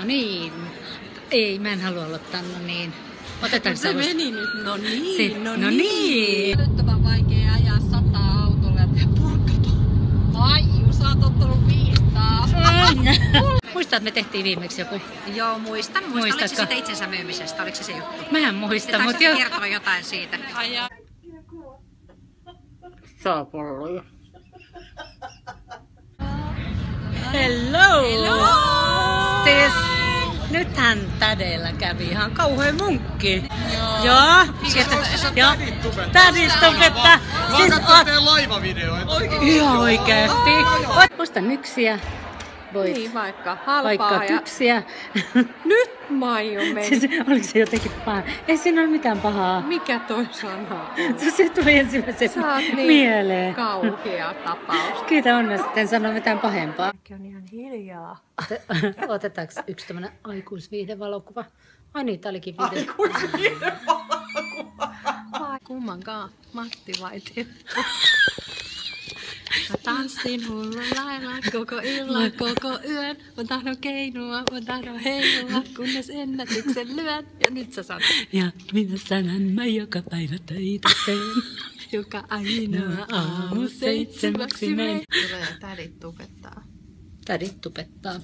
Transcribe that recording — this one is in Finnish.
No niin. Ei, mä en halua aloittaa. No niin. Otetaanko Se alusta? meni nyt, no niin, Se- no, no niin. Älyttömän vaikea ajaa sataa autolla ja purkata. Ai, sä oot ottanut viistaa. Muistat, että me tehtiin viimeksi joku? Joo, muistan. muistan. Oliko se siitä itsensä myymisestä? Oliko se se juttu? Mä en muista, mutta jo. kertoa jotain siitä. Saa palloja. Hello! Nythän tädellä kävi ihan kauhean munkki. Joo. Joo. Sieltä, joo. Tädit tupettaa. Siis oot teen laivavideo. ihan oikeesti. Musta nyksiä. Voit Niin, vaikka halpaa vaikka ja... kypsiä. Nyt mä aion mennä. siis oliko se jotenkin paha? Ei siinä ole mitään pahaa. Mikä toi sana on? Se tuli ensimmäisen Sä oot niin mieleen. kauhea tapaus. Kiitä onnesta, en sano mitään pahempaa. on ihan hiljaa. Ote- Otetaanko yksi tämmönen aikuisviihdevalokuva? Ai niin, tää olikin video. Kummankaan? Matti vai Teppo? Mä tanssin hullun lailla koko illan, koko yön. Mä tahdon keinua, mä tahdon heilua, kunnes ennätyksen lyön. Ja nyt sä sanot, Ja minä sanon, mä joka päivä töitä teen. joka ainoa aamu seitsemäksi meni. Tulee tädit tupettaa. Tädit tupettaa.